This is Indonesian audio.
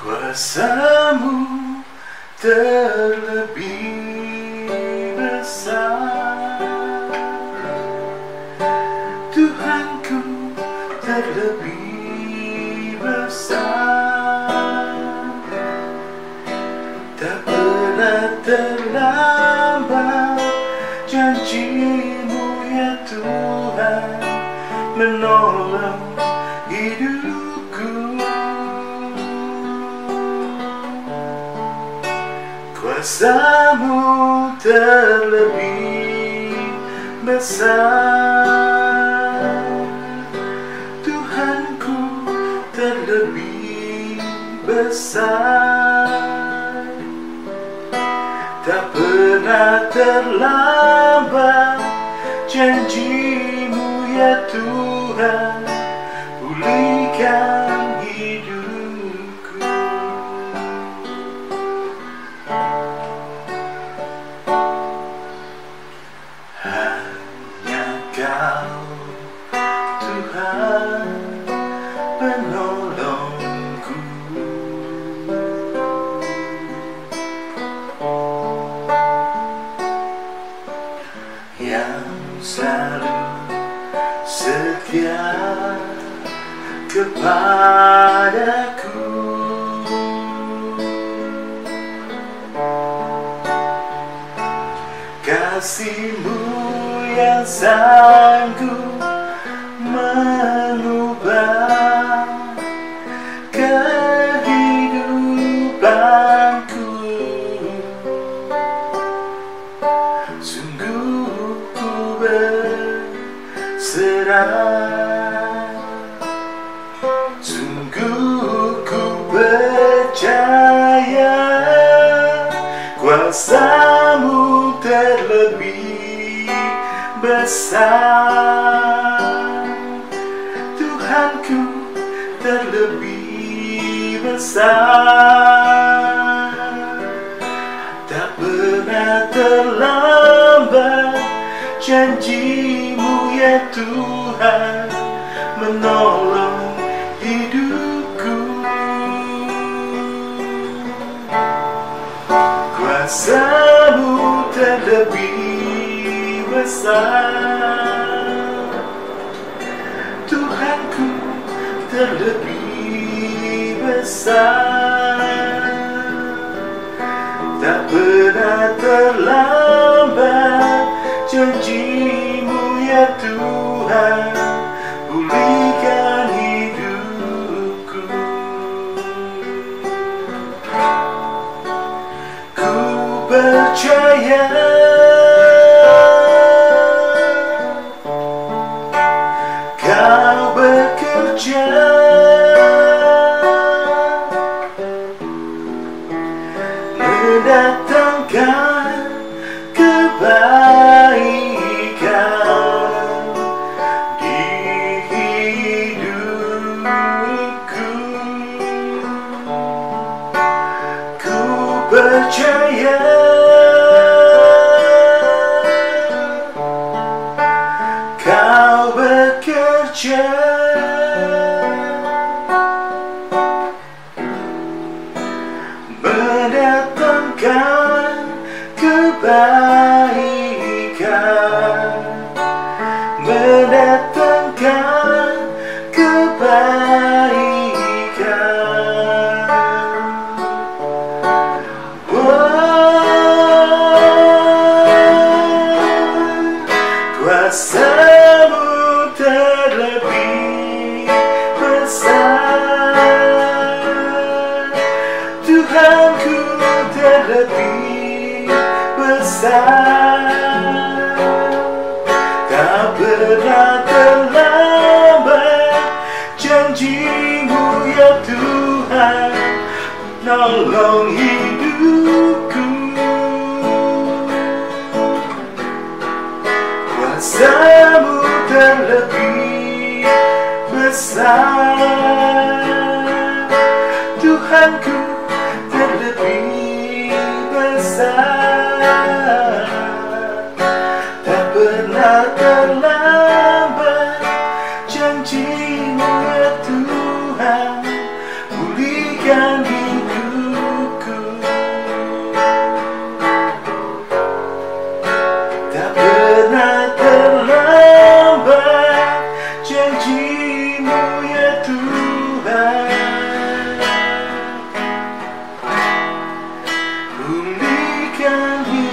Kuasamu terlebih besar. Tuhanku terlebih besar. Tak pernah terlambat janjimu ya Tuhan Menolong Kuasamu terlebih besar. Tuhanku terlebih besar. Tak pernah terlambat Tuhan Yang selalu setia kepadaku. Kasihmu yang sanggup Sungguh ku percaya Kuasamu terlebih besar. Tuhanku terlebih besar janjimu ya Tuhan menolong hidupku. Kuasamu terlebih besar. Tuhanku terlebih besar. Tak pernah terlambat Kau bekerja. Mendatangkan kebaikan di hidupku. Ku percaya mendatangkan kebaikan. Mendatangkan kebaikan. Wah, kuasamu terlebih besar. Tuhanku terlebih besar Tak pernah terlambat janjimu ya Tuhan Nolong hidupku. Kuasamu terlebih besar. Tuhanku pernah terlambat janjimu ya Tuhan. Pulihkan hidup